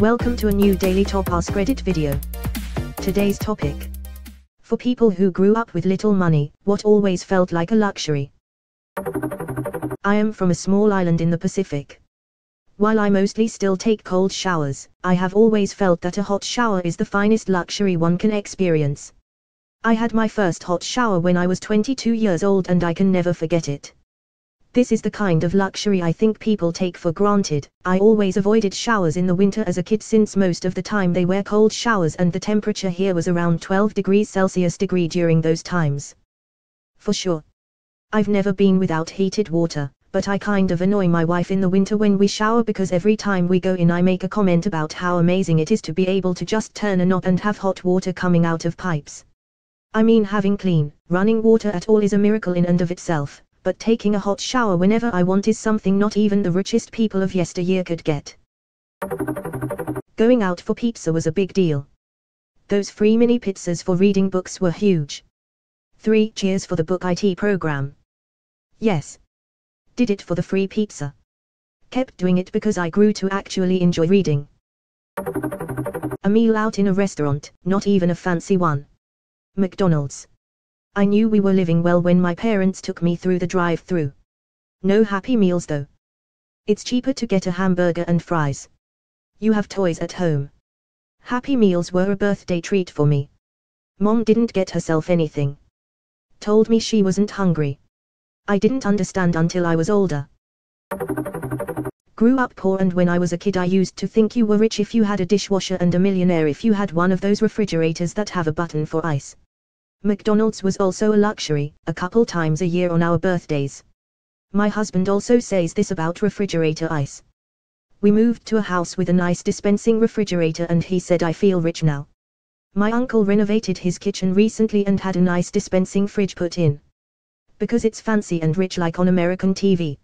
Welcome to a new Daily Top Ask Reddit video. Today's topic. For people who grew up with little money, what always felt like a luxury. I am from a small island in the Pacific. While I mostly still take cold showers, I have always felt that a hot shower is the finest luxury one can experience. I had my first hot shower when I was 22 years old and I can never forget it. This is the kind of luxury I think people take for granted. I always avoided showers in the winter as a kid since most of the time they were cold showers and the temperature here was around 12 degrees Celsius degree during those times. For sure. I've never been without heated water, but I kind of annoy my wife in the winter when we shower because every time we go in I make a comment about how amazing it is to be able to just turn a knob and have hot water coming out of pipes. I mean having clean, running water at all is a miracle in and of itself, but taking a hot shower whenever I want is something not even the richest people of yesteryear could get. Going out for pizza was a big deal. Those free mini pizzas for reading books were huge. 3 cheers for the book IT program. Yes. Did it for the free pizza. Kept doing it because I grew to actually enjoy reading. A meal out in a restaurant, not even a fancy one. McDonald's. I knew we were living well when my parents took me through the drive-through. No happy meals though. It's cheaper to get a hamburger and fries. You have toys at home. Happy meals were a birthday treat for me. Mom didn't get herself anything. Told me she wasn't hungry. I didn't understand until I was older. Grew up poor and when I was a kid I used to think you were rich if you had a dishwasher and a millionaire if you had one of those refrigerators that have a button for ice. McDonald's was also a luxury, a couple times a year on our birthdays. My husband also says this about refrigerator ice. We moved to a house with a nice dispensing refrigerator and he said I feel rich now. My uncle renovated his kitchen recently and had a nice dispensing fridge put in. Because it's fancy and rich like on American TV.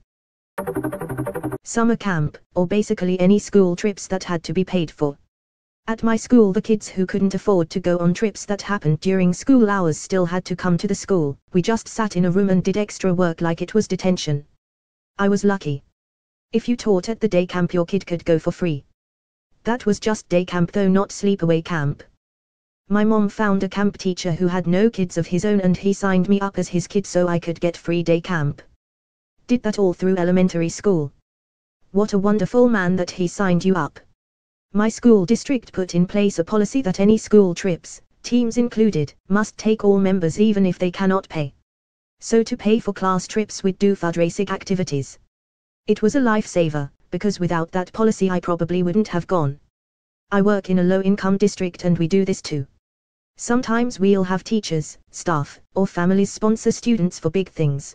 Summer camp, or basically any school trips that had to be paid for. At my school the kids who couldn't afford to go on trips that happened during school hours still had to come to the school, we just sat in a room and did extra work like it was detention. I was lucky. If you taught at the day camp your kid could go for free. That was just day camp though not sleepaway camp. My mom found a camp teacher who had no kids of his own and he signed me up as his kid so I could get free day camp. Did that all through elementary school. What a wonderful man that he signed you up. My school district put in place a policy that any school trips, teams included, must take all members even if they cannot pay. So to pay for class trips we'd do fundraising activities. It was a lifesaver, because without that policy I probably wouldn't have gone. I work in a low-income district and we do this too. Sometimes we'll have teachers, staff, or families sponsor students for big things.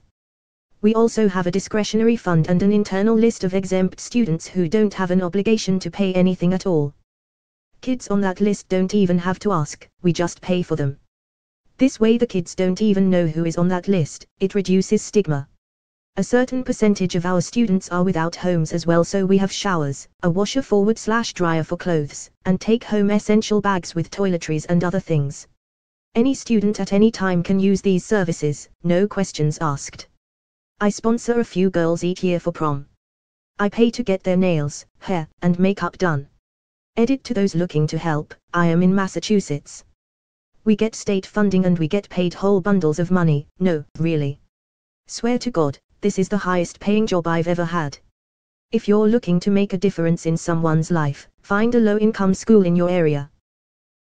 We also have a discretionary fund and an internal list of exempt students who don't have an obligation to pay anything at all. Kids on that list don't even have to ask, we just pay for them. This way the kids don't even know who is on that list, it reduces stigma. A certain percentage of our students are without homes as well so we have showers, a washer forward slash dryer for clothes, and take home essential bags with toiletries and other things. Any student at any time can use these services, no questions asked. I sponsor a few girls each year for prom. I pay to get their nails, hair, and makeup done. Edit to those looking to help, I am in Massachusetts. We get state funding and we get paid whole bundles of money, no, really. Swear to God, this is the highest paying job I've ever had. If you're looking to make a difference in someone's life, find a low income school in your area.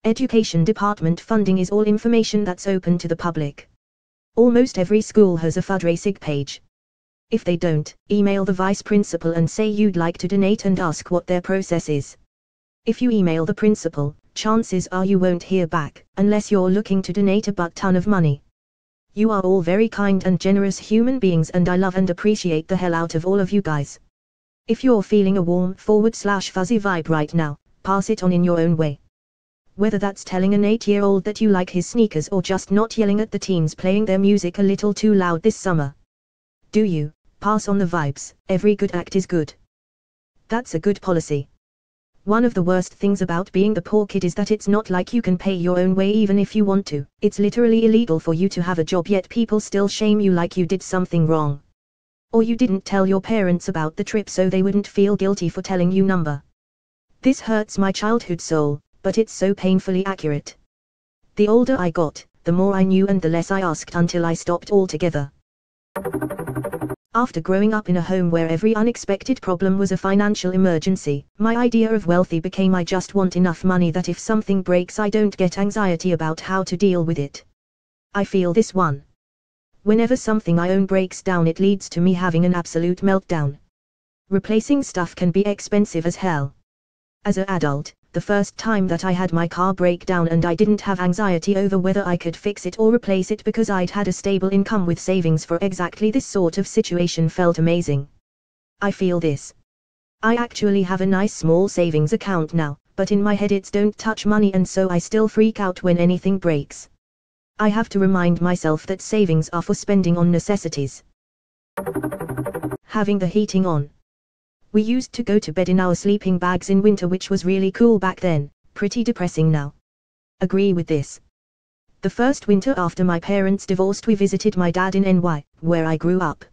Education department funding is all information that's open to the public. Almost every school has a fundraising page. If they don't, email the vice principal and say you'd like to donate and ask what their process is. If you email the principal, chances are you won't hear back, unless you're looking to donate a butt ton of money. You are all very kind and generous human beings and I love and appreciate the hell out of all of you guys. If you're feeling a warm forward slash fuzzy vibe right now, pass it on in your own way whether that's telling an 8-year-old that you like his sneakers or just not yelling at the teens playing their music a little too loud this summer. Do you, pass on the vibes, every good act is good. That's a good policy. One of the worst things about being the poor kid is that it's not like you can pay your own way even if you want to, it's literally illegal for you to have a job yet people still shame you like you did something wrong. Or you didn't tell your parents about the trip so they wouldn't feel guilty for telling you number. This hurts my childhood soul, but it's so painfully accurate. The older I got, the more I knew and the less I asked until I stopped altogether. After growing up in a home where every unexpected problem was a financial emergency, my idea of wealthy became I just want enough money that if something breaks I don't get anxiety about how to deal with it. I feel this one. Whenever something I own breaks down it leads to me having an absolute meltdown. Replacing stuff can be expensive as hell. As an adult, the first time that I had my car break down and I didn't have anxiety over whether I could fix it or replace it because I'd had a stable income with savings for exactly this sort of situation felt amazing. I feel this. I actually have a nice small savings account now, but in my head it's don't touch money and so I still freak out when anything breaks. I have to remind myself that savings are for spending on necessities. Having the heating on. We used to go to bed in our sleeping bags in winter which was really cool back then, pretty depressing now. Agree with this. The first winter after my parents divorced we visited my dad in NY, where I grew up.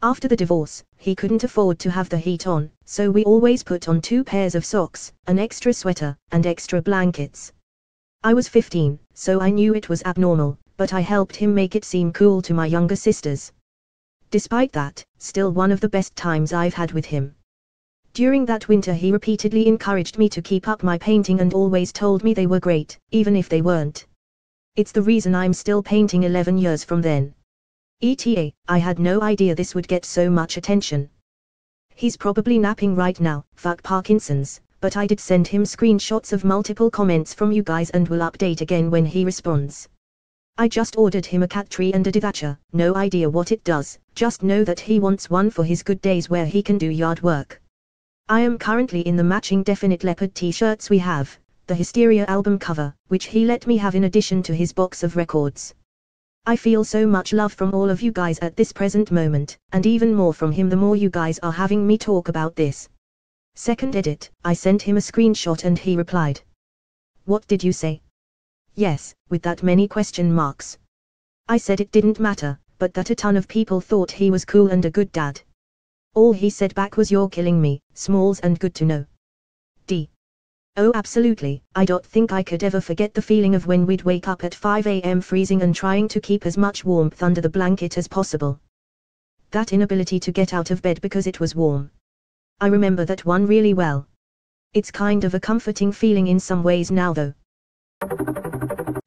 After the divorce, he couldn't afford to have the heat on, so we always put on two pairs of socks, an extra sweater, and extra blankets. I was 15, so I knew it was abnormal, but I helped him make it seem cool to my younger sisters. Despite that, still one of the best times I've had with him. During that winter he repeatedly encouraged me to keep up my painting and always told me they were great, even if they weren't. It's the reason I'm still painting 11 years from then. ETA, I had no idea this would get so much attention. He's probably napping right now, fuck Parkinson's, but I did send him screenshots of multiple comments from you guys and will update again when he responds. I just ordered him a cat tree and a dethatcher, no idea what it does, just know that he wants one for his good days where he can do yard work. I am currently in the matching Def Leppard t-shirts we have, the Hysteria album cover, which he let me have in addition to his box of records. I feel so much love from all of you guys at this present moment, and even more from him the more you guys are having me talk about this. Second edit, I sent him a screenshot and he replied. What did you say? Yes, with that many question marks. I said it didn't matter, but that a ton of people thought he was cool and a good dad. All he said back was you're killing me, Smalls and good to know. D. Oh absolutely, I don't think I could ever forget the feeling of when we'd wake up at 5 am freezing and trying to keep as much warmth under the blanket as possible. That inability to get out of bed because it was warm. I remember that one really well. It's kind of a comforting feeling in some ways now though.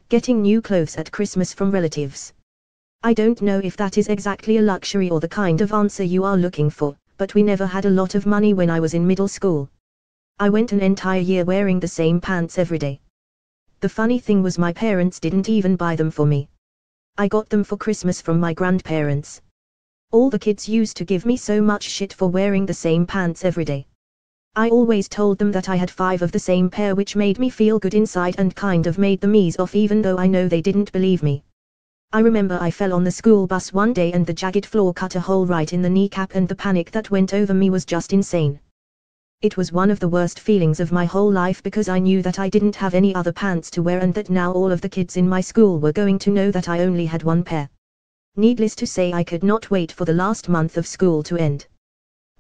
Getting new clothes at Christmas from relatives. I don't know if that is exactly a luxury or the kind of answer you are looking for, but we never had a lot of money when I was in middle school. I went an entire year wearing the same pants every day. The funny thing was my parents didn't even buy them for me. I got them for Christmas from my grandparents. All the kids used to give me so much shit for wearing the same pants every day. I always told them that I had five of the same pair which made me feel good inside and kind of made them ease off even though I know they didn't believe me. I remember I fell on the school bus one day and the jagged floor cut a hole right in the kneecap and the panic that went over me was just insane. It was one of the worst feelings of my whole life because I knew that I didn't have any other pants to wear and that now all of the kids in my school were going to know that I only had one pair. Needless to say I could not wait for the last month of school to end.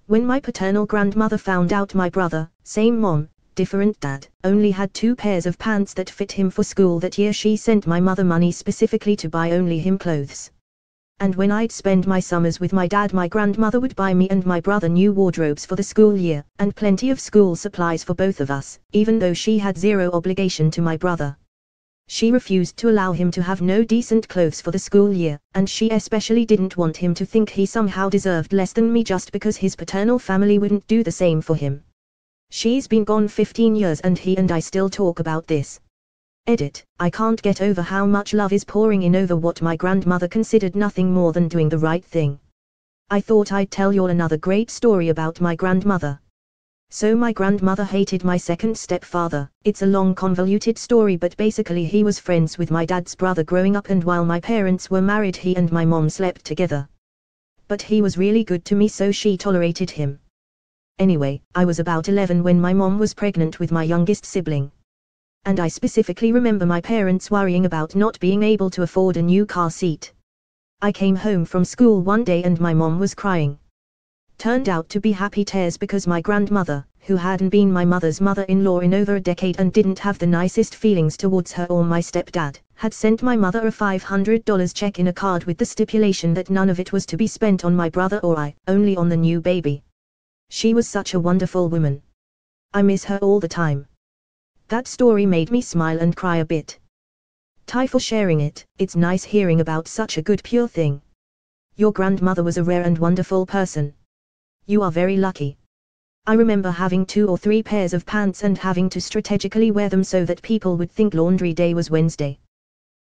When my paternal grandmother found out my brother, same mom, different dad, only had two pairs of pants that fit him for school that year she sent my mother money specifically to buy only him clothes. And when I'd spend my summers with my dad my grandmother would buy me and my brother new wardrobes for the school year, and plenty of school supplies for both of us, even though she had zero obligation to my brother. She refused to allow him to have no decent clothes for the school year, and she especially didn't want him to think he somehow deserved less than me just because his paternal family wouldn't do the same for him. She's been gone 15 years and he and I still talk about this. Edit, I can't get over how much love is pouring in over what my grandmother considered nothing more than doing the right thing. I thought I'd tell y'all another great story about my grandmother. So my grandmother hated my second stepfather, it's a long convoluted story but basically he was friends with my dad's brother growing up and while my parents were married he and my mom slept together. But he was really good to me so she tolerated him. Anyway, I was about 11 when my mom was pregnant with my youngest sibling. And I specifically remember my parents worrying about not being able to afford a new car seat. I came home from school one day and my mom was crying. Turned out to be happy tears because my grandmother, who hadn't been my mother's mother-in-law in over a decade and didn't have the nicest feelings towards her or my stepdad, had sent my mother a $500 check in a card with the stipulation that none of it was to be spent on my brother or I, only on the new baby. She was such a wonderful woman. I miss her all the time. That story made me smile and cry a bit. Ty for sharing it, it's nice hearing about such a good pure thing. Your grandmother was a rare and wonderful person. You are very lucky. I remember having two or three pairs of pants and having to strategically wear them so that people would think laundry day was Wednesday.